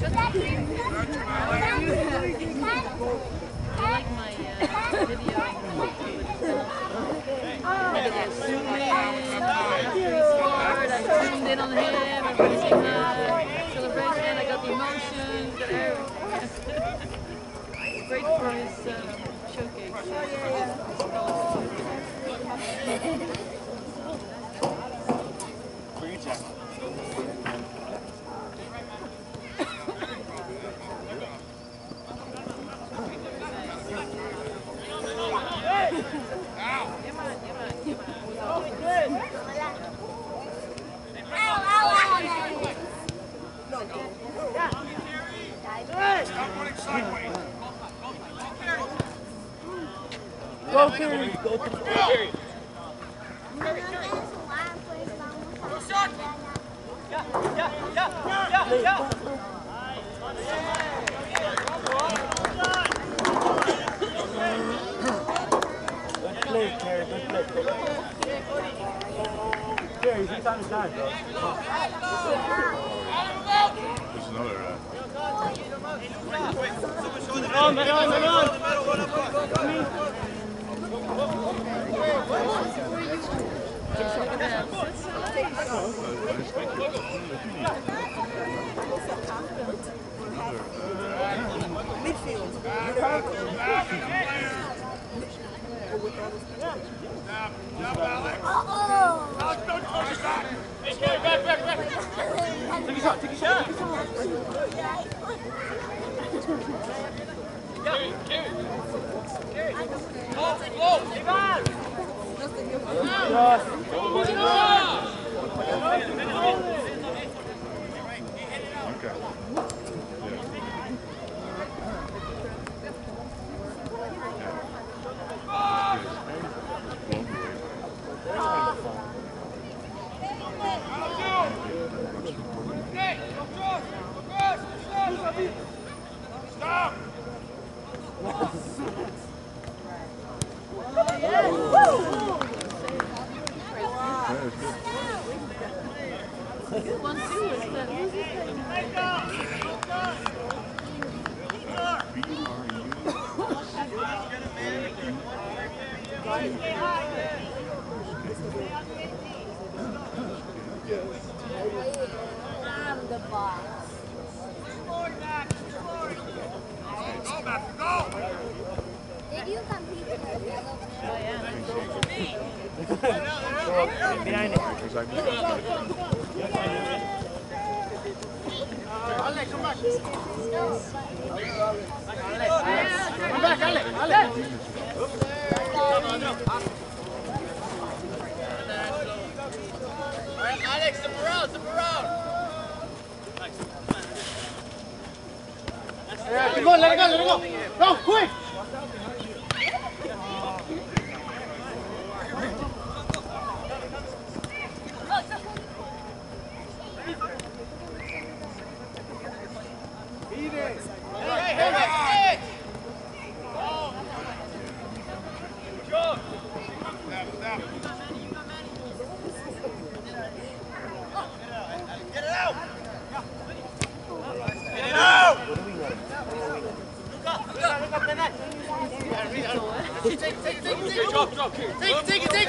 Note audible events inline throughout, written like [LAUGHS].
I like my uh, video. After [LAUGHS] he Great for his showcase. Go, Kerry. Go to the Kerry. Good play, Kerry. Good play. Kerry, he's on his time, bro. There's another. Uh, On, man, on, man, on. Take Behind it. Because I knew Come back, Ale. Ale. Alex, zip around, zip around. Yeah, keep going, let it go, let it go. Go, quick. Hey, hey, hey, hey. Get it out. Get it out. Take it, take it, take it, take it. Drop, drop, Take it, take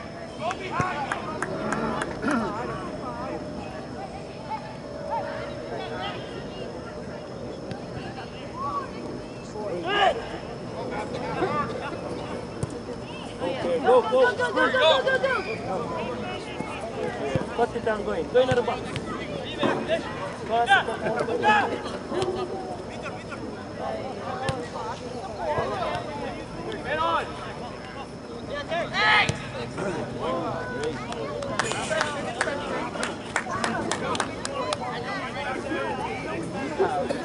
Hey. Go, go. Go, go, go, go, go, in the box. I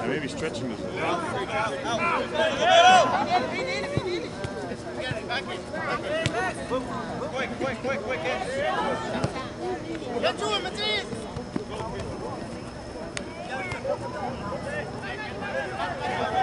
may be stretching this. Quick, quick, quick, quick. Get to him, Matthias. You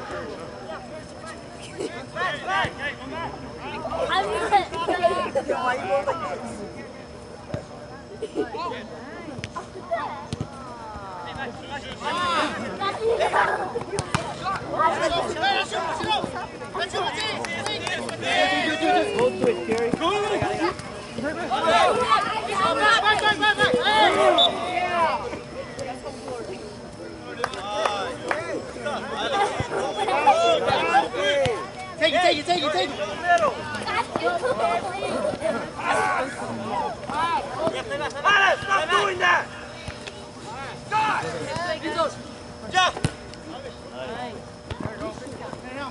Yeah. Take it, take it, take it, take it. Alex, Stop doing that! Stop!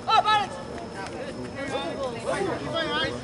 Up, Alex! Keep going, Alex.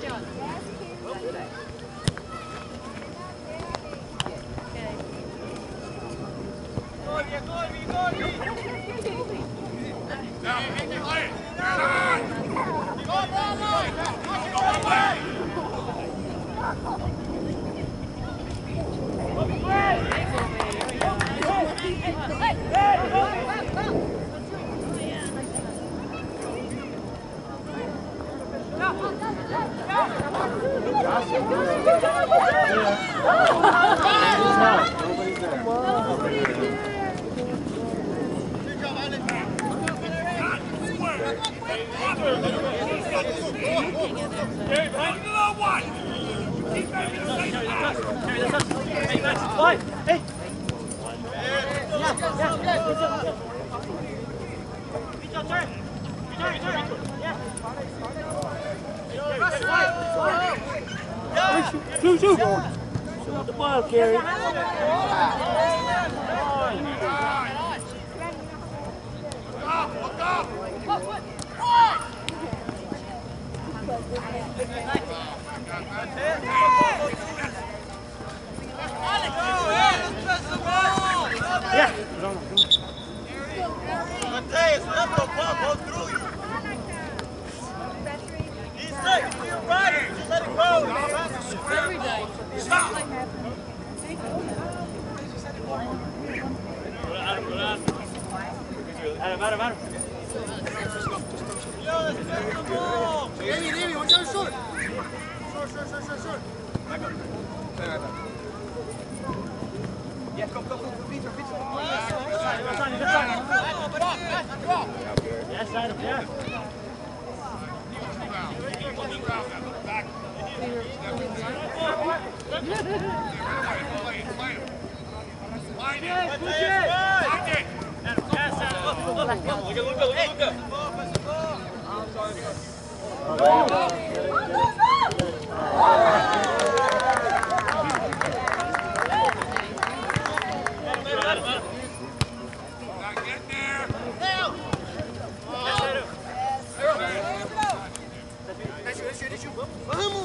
Shoot, shoot. Shoot the ball, Kerry. Yeah. Mateus, let the ball go through side of death. Line it! Line it! Line it! Pass out! Look, look, look, look, look, look, look, look, look, look, look, look, look, look, look, Vamos, vamos!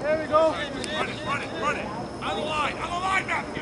There we go. Run it, run it, run it. On the line, on the line, Matthew.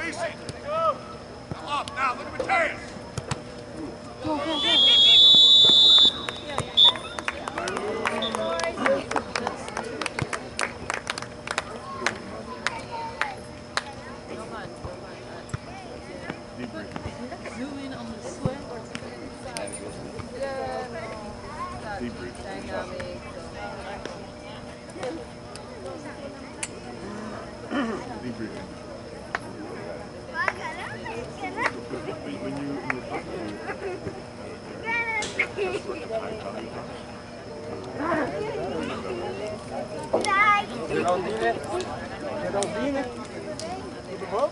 Release it! Come up now, look at Mateus! Geraldine. Né? Geraldine. Tudo bom?